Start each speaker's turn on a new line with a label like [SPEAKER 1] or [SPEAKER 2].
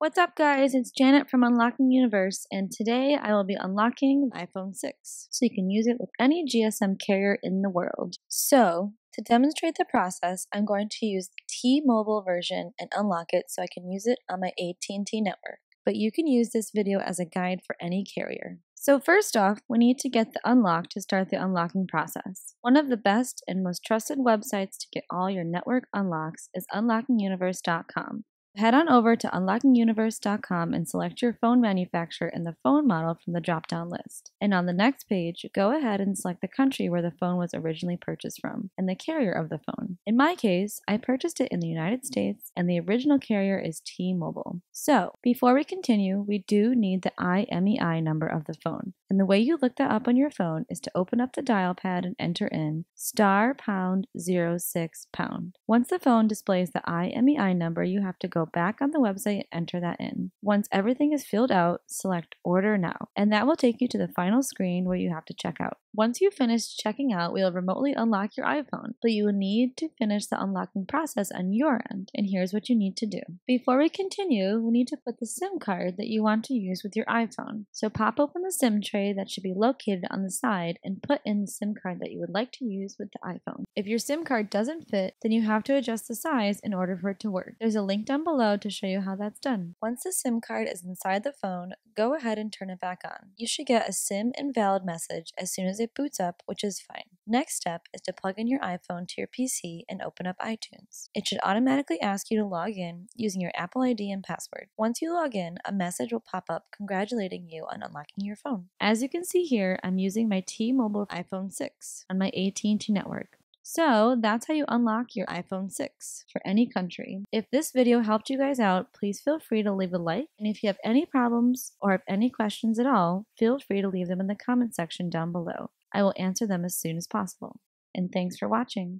[SPEAKER 1] What's up, guys? It's Janet from Unlocking Universe, and today I will be unlocking iPhone 6 so you can use it with any GSM carrier in the world. So, to demonstrate the process, I'm going to use the T-Mobile version and unlock it so I can use it on my AT&T network. But you can use this video as a guide for any carrier. So first off, we need to get the unlock to start the unlocking process. One of the best and most trusted websites to get all your network unlocks is unlockinguniverse.com. Head on over to unlockinguniverse.com and select your phone manufacturer and the phone model from the drop down list. And on the next page, go ahead and select the country where the phone was originally purchased from and the carrier of the phone. In my case, I purchased it in the United States and the original carrier is T Mobile. So, before we continue, we do need the IMEI number of the phone. And the way you look that up on your phone is to open up the dial pad and enter in star pound zero six pound. Once the phone displays the IMEI number, you have to go back on the website and enter that in. Once everything is filled out, select Order Now, and that will take you to the final screen where you have to check out. Once you finish checking out, we'll remotely unlock your iPhone, but you will need to finish the unlocking process on your end, and here's what you need to do. Before we continue, we need to put the SIM card that you want to use with your iPhone. So pop open the SIM tray that should be located on the side and put in the SIM card that you would like to use with the iPhone. If your SIM card doesn't fit, then you have to adjust the size in order for it to work. There's a link down below to show you how that's done. Once the SIM card is inside the phone, go ahead and turn it back on. You should get a SIM invalid message as soon as it boots up, which is fine. Next step is to plug in your iPhone to your PC and open up iTunes. It should automatically ask you to log in using your Apple ID and password. Once you log in, a message will pop up congratulating you on unlocking your phone. As you can see here, I'm using my T-Mobile iPhone 6 on my AT&T network. So that's how you unlock your iPhone 6 for any country. If this video helped you guys out, please feel free to leave a like. And if you have any problems or have any questions at all, feel free to leave them in the comment section down below. I will answer them as soon as possible. And thanks for watching.